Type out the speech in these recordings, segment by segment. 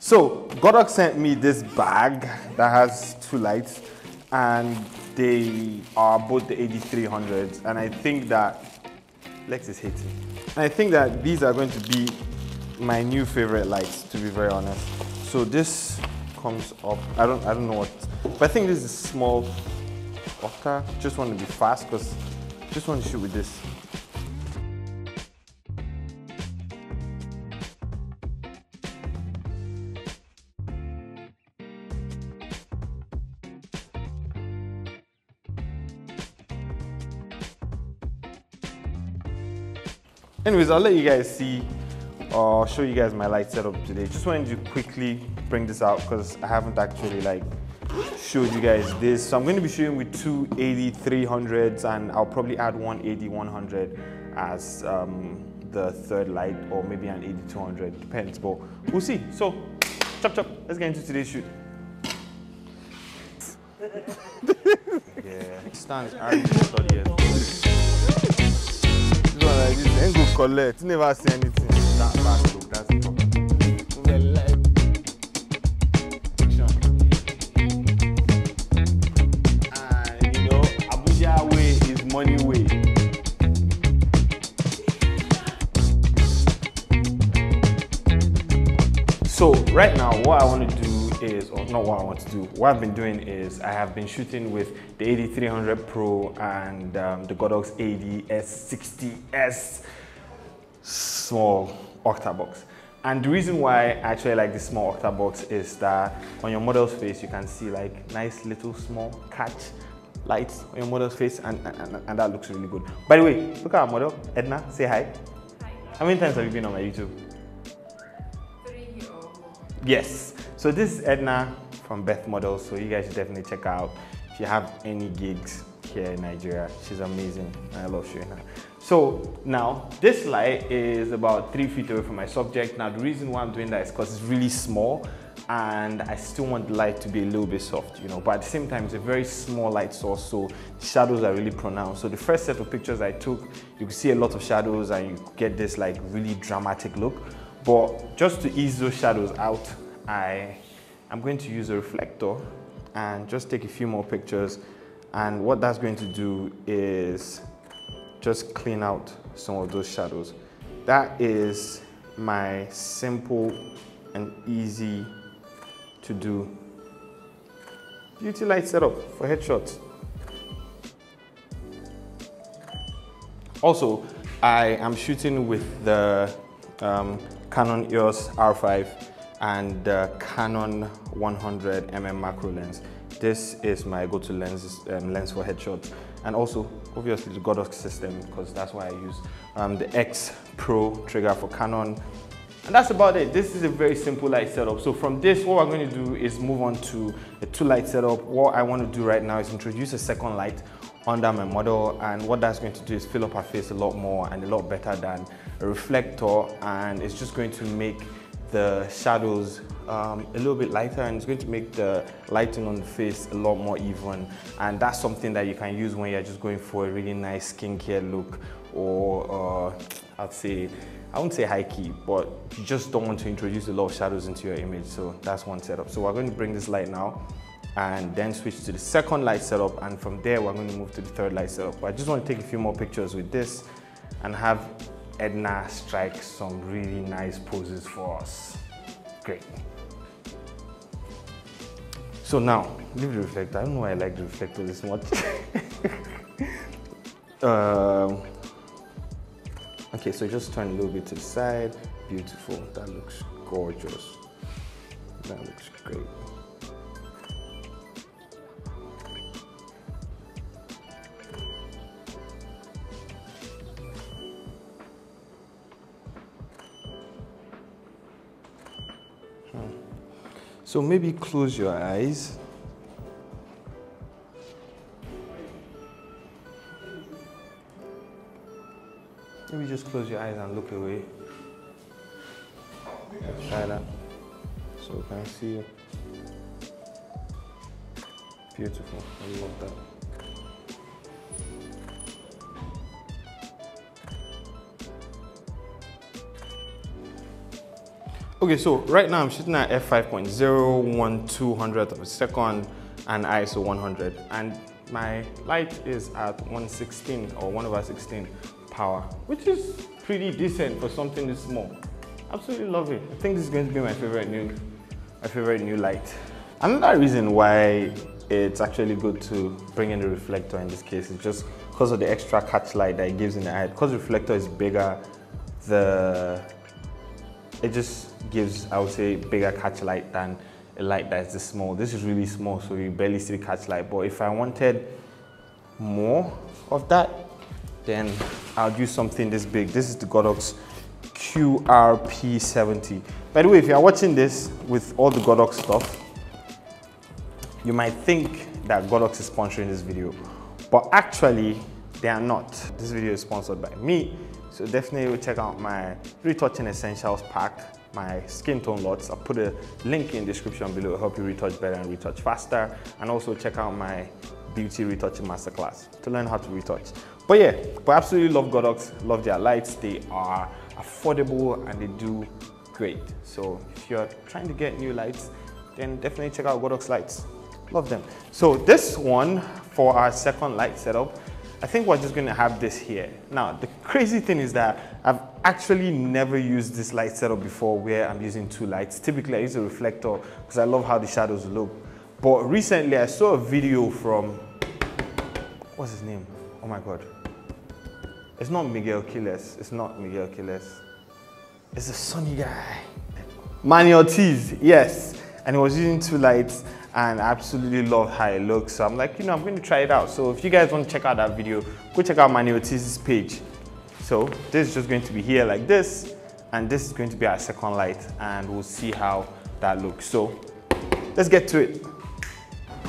So Godox sent me this bag that has two lights and they are both the AD300s and I think that Lex is hating. And I think that these are going to be my new favorite lights to be very honest. So this comes up, I don't I don't know what, but I think this is small Octa. Just want to be fast because just want to shoot with this. Anyways, I'll let you guys see or show you guys my light setup today. Just wanted to quickly bring this out because I haven't actually like showed you guys this. So I'm going to be shooting with two AD300s and I'll probably add one AD100 as um, the third light or maybe an AD200, depends, but we'll see. So, chop chop, let's get into today's shoot. yeah, stands are collect. Never see anything. That bad look, that's. So right now, what I want to do is, or not what I want to do, what I've been doing is I have been shooting with the AD300 Pro and um, the Godox AD-S60S small octabox. And the reason why I actually like this small octabox is that on your model's face, you can see like nice little small catch lights on your model's face and, and, and that looks really good. By the way, look at our model, Edna, say hi. Hi. How many times have you been on my YouTube? Three or more. Yes. So this is Edna from Beth Models, so you guys should definitely check her out. If you have any gigs here in Nigeria, she's amazing. I love showing her. So now this light is about three feet away from my subject. Now the reason why I'm doing that is because it's really small and I still want the light to be a little bit soft, you know, but at the same time, it's a very small light source, so the shadows are really pronounced. So the first set of pictures I took, you can see a lot of shadows and you get this like really dramatic look. But just to ease those shadows out, I am going to use a reflector and just take a few more pictures. And what that's going to do is just clean out some of those shadows. That is my simple and easy to do beauty light setup for headshots. Also, I am shooting with the um, Canon EOS R5 and the Canon 100 mm macro lens. This is my go-to lens, um, lens for headshots. And also, obviously, the Godox system, because that's why I use um, the X Pro trigger for Canon. And that's about it. This is a very simple light setup. So from this, what we're going to do is move on to a two light setup. What I want to do right now is introduce a second light under my model and what that's going to do is fill up her face a lot more and a lot better than a reflector and it's just going to make the shadows um, a little bit lighter and it's going to make the lighting on the face a lot more even. And that's something that you can use when you're just going for a really nice skincare look or uh, I'd say I wouldn't say high key but you just don't want to introduce a lot of shadows into your image. So that's one setup. So we're going to bring this light now and then switch to the second light setup. And from there we're going to move to the third light setup. But I just want to take a few more pictures with this and have Edna strike some really nice poses for us. Great. So now, leave the reflector. I don't know why I like the reflector this much. um, okay, so just turn a little bit to the side. Beautiful. That looks gorgeous. That looks great. So maybe close your eyes. Maybe just close your eyes and look away. Try that. So you can see. Beautiful. I love that. Okay, so right now I'm shooting at f5.0, 200th of a second, and ISO 100. And my light is at 116 or 1 over 16 power, which is pretty decent for something this small. Absolutely love it. I think this is going to be my favorite new, my favorite new light. Another reason why it's actually good to bring in the reflector in this case is just because of the extra catch light that it gives in the eye. Because reflector is bigger, the it just gives, I would say, bigger catch light than a light that is this small. This is really small, so you barely see the catch light. But if I wanted more of that, then I'll use something this big. This is the Godox QRP70. By the way, if you're watching this with all the Godox stuff, you might think that Godox is sponsoring this video, but actually they are not. This video is sponsored by me, so definitely check out my Retouching Essentials pack, my skin tone LUTs. I'll put a link in the description below to help you retouch better and retouch faster. And also check out my beauty retouching masterclass to learn how to retouch. But yeah, but absolutely love Godox, love their lights. They are affordable and they do great. So if you're trying to get new lights, then definitely check out Godox lights. Love them. So this one for our second light setup, I think we're just gonna have this here. Now, the crazy thing is that I've actually never used this light setup before where I'm using two lights. Typically I use a reflector because I love how the shadows look. But recently I saw a video from, what's his name? Oh my God. It's not Miguel Quiles. It's not Miguel Quiles. It's a sunny guy. Manny Ortiz, yes. And he was using two lights and I absolutely love how it looks. So I'm like, you know, I'm going to try it out. So if you guys want to check out that video, go check out Manny Ortiz's page. So this is just going to be here like this, and this is going to be our second light, and we'll see how that looks. So let's get to it.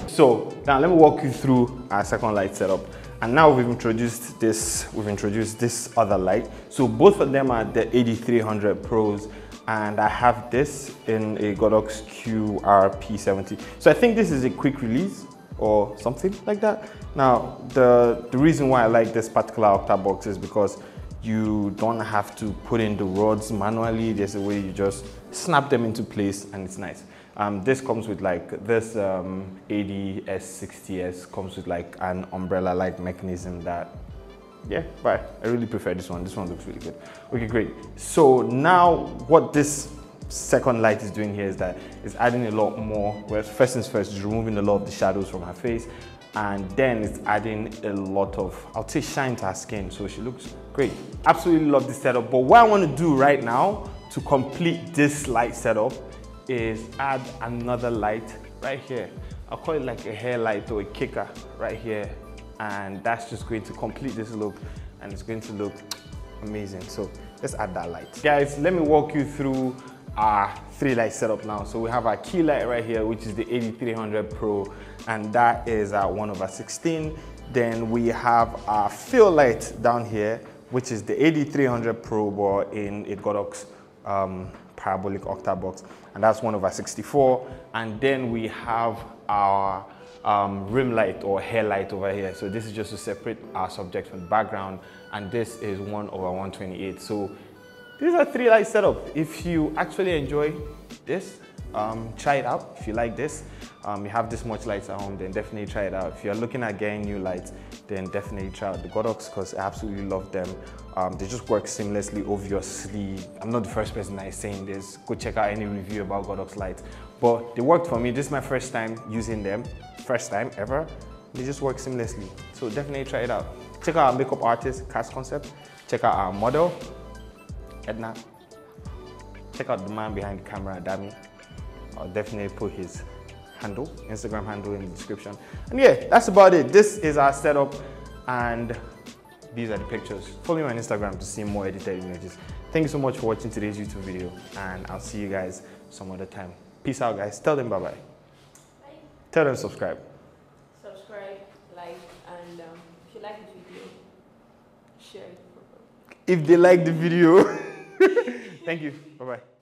So now let me walk you through our second light setup. And now we've introduced this, we've introduced this other light. So both of them are the AD300 Pros and I have this in a Godox QRP70. So I think this is a quick release or something like that. Now, the, the reason why I like this particular Octabox is because you don't have to put in the rods manually. There's a way you just snap them into place and it's nice. Um, this comes with like this um, AD-S60S comes with like an umbrella-like mechanism that yeah, but I really prefer this one. This one looks really good. Okay, great. So now what this second light is doing here is that it's adding a lot more, well, first things first, it's removing a lot of the shadows from her face and then it's adding a lot of, I'll say shine to her skin. So she looks great. Absolutely love this setup. But what I want to do right now to complete this light setup is add another light right here. I'll call it like a hair light or a kicker right here and that's just going to complete this look and it's going to look amazing. So let's add that light. Guys, let me walk you through our three light setup now. So we have our key light right here, which is the AD300 Pro, and that is our 1 over 16. Then we have our fill light down here, which is the AD300 Pro, but in a Godox um, parabolic octabox, and that's 1 over 64. And then we have our um, rim light or hair light over here. So this is just to separate our subject from the background and this is 1 over 128. So these are three light setup. If you actually enjoy this, um, try it out. If you like this, um, you have this much lights at home, then definitely try it out. If you're looking at getting new lights, then definitely try out the Godox because I absolutely love them. Um, they just work seamlessly, obviously. I'm not the first person that is saying this. Go check out any review about Godox lights. But they worked for me. This is my first time using them first time ever. They just work seamlessly. So definitely try it out. Check out our makeup artist, Cass Koncept. Check out our model, Edna. Check out the man behind the camera, Dami. I'll definitely put his handle, Instagram handle in the description. And yeah, that's about it. This is our setup and these are the pictures. Follow me on Instagram to see more edited images. Thank you so much for watching today's YouTube video and I'll see you guys some other time. Peace out guys. Tell them bye-bye. Tell them subscribe. Subscribe, like, and um, if you like the video, share it. If they like the video. Thank you. Bye bye.